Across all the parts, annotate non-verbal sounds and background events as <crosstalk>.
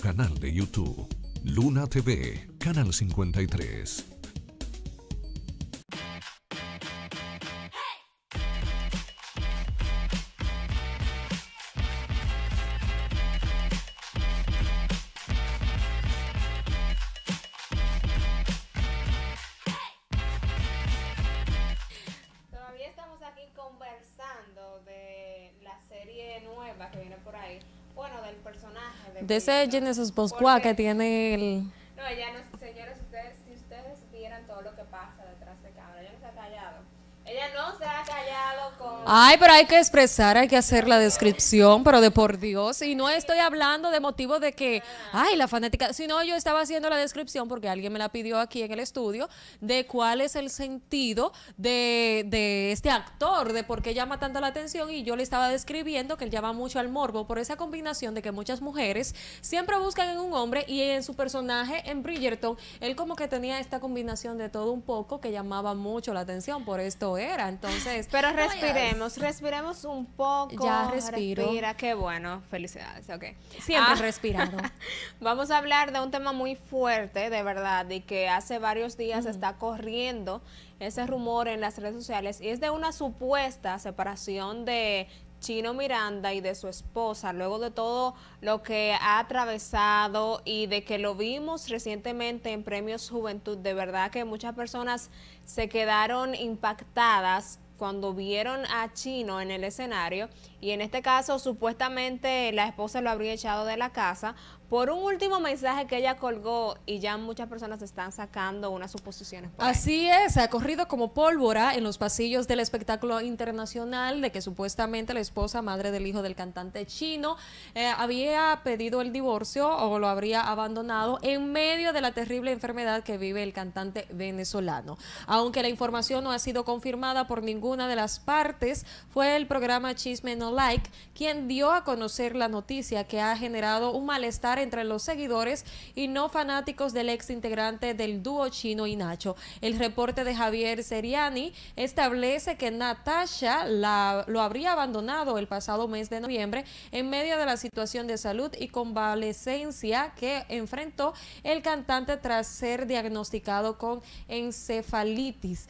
canal de YouTube. Luna TV, canal 53. Todavía estamos aquí conversando de la serie nueva que viene por ahí. Bueno, del personaje. De, De ese. Genesis Bosqua que tiene el... No, ella no, señores, ustedes, si ustedes vieran todo lo que pasa detrás de cámara, ella no se ha callado. Ella no se ha callado con... Ay, pero hay que expresar, hay que hacer la descripción, pero de por Dios. Y no estoy hablando de motivo de que, ay, la fanática, sino yo estaba haciendo la descripción porque alguien me la pidió aquí en el estudio de cuál es el sentido de, de este actor, de por qué llama tanto la atención. Y yo le estaba describiendo que él llama mucho al morbo por esa combinación de que muchas mujeres siempre buscan en un hombre y en su personaje, en Bridgerton, él como que tenía esta combinación de todo un poco que llamaba mucho la atención, por esto era. Entonces, Pero respiremos, respiremos un poco. Ya respiro. Respira, qué bueno, felicidades, ok. Siempre Ah, respirado. <laughs> Vamos a hablar de un tema muy fuerte, de verdad, y que hace varios días está corriendo ese rumor en las redes sociales, y es de una supuesta separación de Chino Miranda y de su esposa, luego de todo lo que ha atravesado y de que lo vimos recientemente en Premios Juventud, de verdad que muchas personas se quedaron impactadas cuando vieron a Chino en el escenario y en este caso supuestamente la esposa lo habría echado de la casa por un último mensaje que ella colgó y ya muchas personas están sacando unas suposiciones. por ahí. Así es, ha corrido como pólvora en los pasillos del espectáculo internacional de que supuestamente la esposa, madre del hijo del cantante chino, eh, había pedido el divorcio o lo habría abandonado en medio de la terrible enfermedad que vive el cantante venezolano. Aunque la información no ha sido confirmada por ninguna de las partes, fue el programa Chisme No Like quien dio a conocer la noticia que ha generado un malestar entre los seguidores y no fanáticos del ex integrante del dúo Chino y Nacho. El reporte de Javier Seriani establece que Natasha lo habría abandonado el pasado mes de noviembre en medio de la situación de salud y convalecencia que enfrentó el cantante tras ser diagnosticado con encefalitis.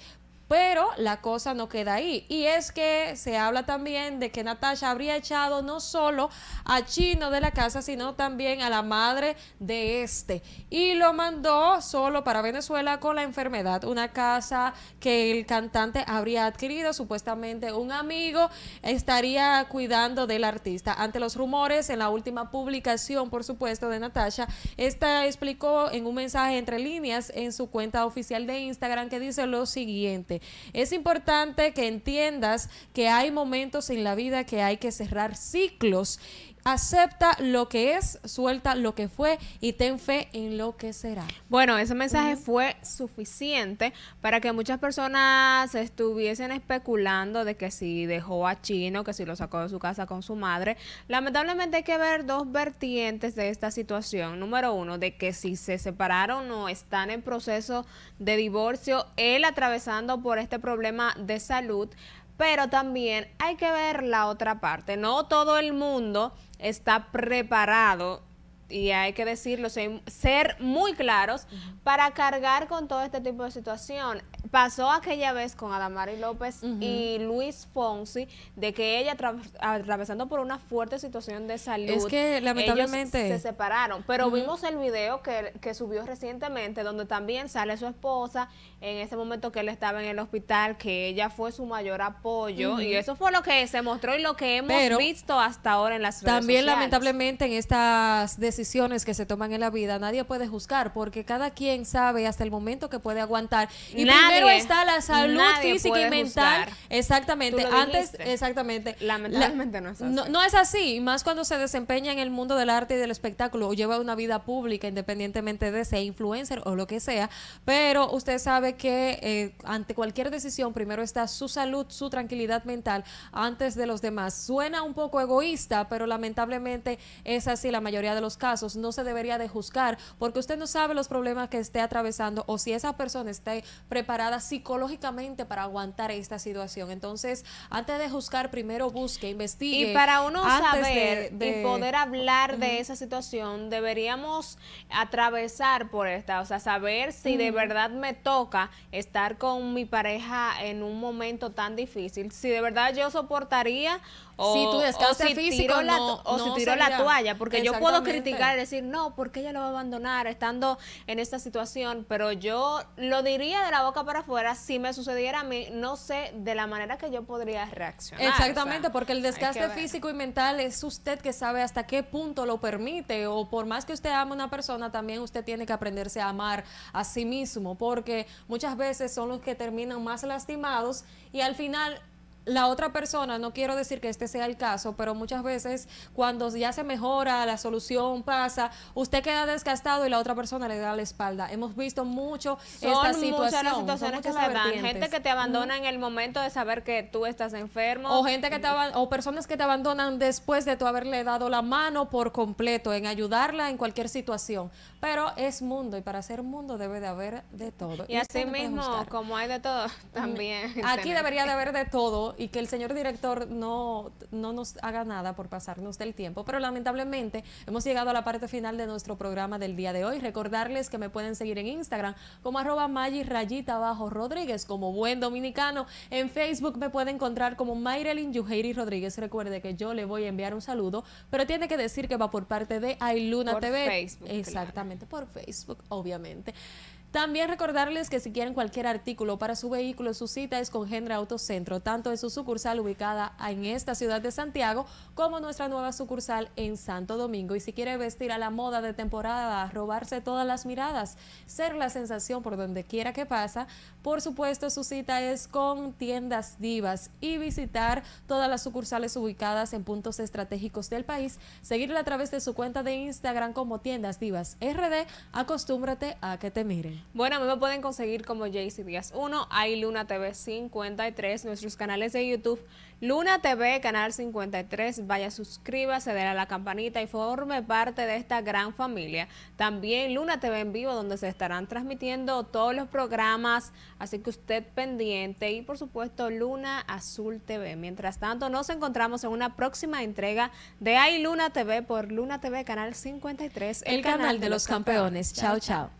Pero la cosa no queda ahí. Y es que se habla también de que Natasha habría echado no solo a Chino de la casa, sino también a la madre de este. Y lo mandó solo para Venezuela con la enfermedad. Una casa que el cantante habría adquirido. Supuestamente un amigo estaría cuidando del artista. Ante los rumores, en la última publicación, por supuesto, de Natasha, esta explicó en un mensaje entre líneas en su cuenta oficial de Instagram que dice lo siguiente. Es importante que entiendas que hay momentos en la vida que hay que cerrar ciclos. Acepta lo que es, suelta lo que fue y ten fe en lo que será. Bueno, ese mensaje fue suficiente para que muchas personas estuviesen especulando de que si dejó a Chino, que si lo sacó de su casa con su madre. Lamentablemente hay que ver dos vertientes de esta situación. Número uno, de que si se separaron o están en proceso de divorcio, él atravesando por este problema de salud. Pero también hay que ver la otra parte. No todo el mundo está preparado y hay que decirlo, ser, ser muy claros para cargar con todo este tipo de situación. Pasó aquella vez con Adamari López y Luis Fonsi, de que ella atra- atravesando por una fuerte situación de salud. Es que, ellos lamentablemente- se separaron. Pero vimos el video que, que subió recientemente, donde también sale su esposa en ese momento que él estaba en el hospital, que ella fue su mayor apoyo. Y eso fue lo que se mostró y lo que hemos Pero visto hasta ahora en las redes También sociales. lamentablemente en estas decisiones que se toman en la vida nadie puede juzgar porque cada quien sabe hasta el momento que puede aguantar y Nadie, primero está la salud física y mental. juzgar. exactamente. antes dijiste. exactamente. Lamentablemente no es así. no, no es así. Más cuando se desempeña en el mundo del arte y del espectáculo o lleva una vida pública independientemente de ser influencer o lo que sea. Pero usted sabe que eh, ante cualquier decisión primero está su salud su tranquilidad mental antes de los demás. Suena un poco egoísta pero lamentablemente es así la mayoría de los casos. No se debería de juzgar porque usted no sabe los problemas que esté atravesando o si esa persona esté preparada psicológicamente para aguantar esta situación. Entonces, antes de juzgar, primero busque, investigue. Y para uno saber de- de- y poder hablar de esa situación, deberíamos atravesar por esta, o sea, saber si de verdad me toca estar con mi pareja en un momento tan difícil, si de verdad yo soportaría o, Si tu desgaste o si físico la, no- o si no tiro la sería- toalla, porque yo puedo criticar y decir, no, porque ella lo va a abandonar estando en esta situación, pero yo lo diría de la boca para afuera si me sucediera a mí, no sé de la manera que yo podría reaccionar. o sea, Exactamente, porque el desgaste físico y mental es usted que sabe hasta qué punto lo permite o por más que usted ame a una persona, también usted tiene que aprenderse a amar a sí mismo, porque muchas veces son los que terminan más lastimados y al final la otra persona, no quiero decir que este sea el caso, pero muchas veces cuando ya se mejora, la solución pasa, usted queda desgastado y la otra persona le da la espalda. Hemos visto mucho Son esta muchas situación. las son situaciones que se dan. Gente que te abandona en el momento de saber que tú estás enfermo. O gente que te o personas que te abandonan después de tú haberle dado la mano por completo en ayudarla en cualquier situación. Pero es mundo y para ser mundo debe de haber de todo. y usted así mismo, como hay de todo, <laughs> también. Aquí debería de haber de todo y que el señor director no, no nos haga nada por pasarnos del tiempo. Pero lamentablemente hemos llegado a la parte final de nuestro programa del día de hoy. Recordarles que me pueden seguir en Instagram como arroba Maggi rayita abajo Rodríguez como buen dominicano. En Facebook me puede encontrar como Mayrelin Yuheiri Rodríguez. Recuerde que yo le voy a enviar un saludo, pero tiene que decir que va por parte de Ailuna Por TV. Facebook, claro. Exactamente, por Facebook, obviamente. También recordarles que si quieren cualquier artículo para su vehículo, su cita es con Gendra Autocentro, tanto en su sucursal ubicada en esta ciudad de Santiago como nuestra nueva sucursal en Santo Domingo. Y si quiere vestir a la moda de temporada, robarse todas las miradas, ser la sensación por donde quiera que pasa, por supuesto su cita es con Tiendas Divas y visitar todas las sucursales ubicadas en puntos estratégicos del país, seguirla a través de su cuenta de Instagram como Tiendas Divas RD, acostúmbrate a que te miren. Bueno, a mí me pueden conseguir como Jaycee Díaz 1, hay Luna TV 53, nuestros canales de YouTube, Luna TV, canal 53, vaya, suscríbase, dale a la campanita y forme parte de esta gran familia. También Luna TV en vivo, donde se estarán transmitiendo todos los programas, así que usted pendiente y por supuesto Luna Azul TV. Mientras tanto, nos encontramos en una próxima entrega de Hay Luna TV por Luna TV, canal 53, El, canal, de los campeones. Chao, chao.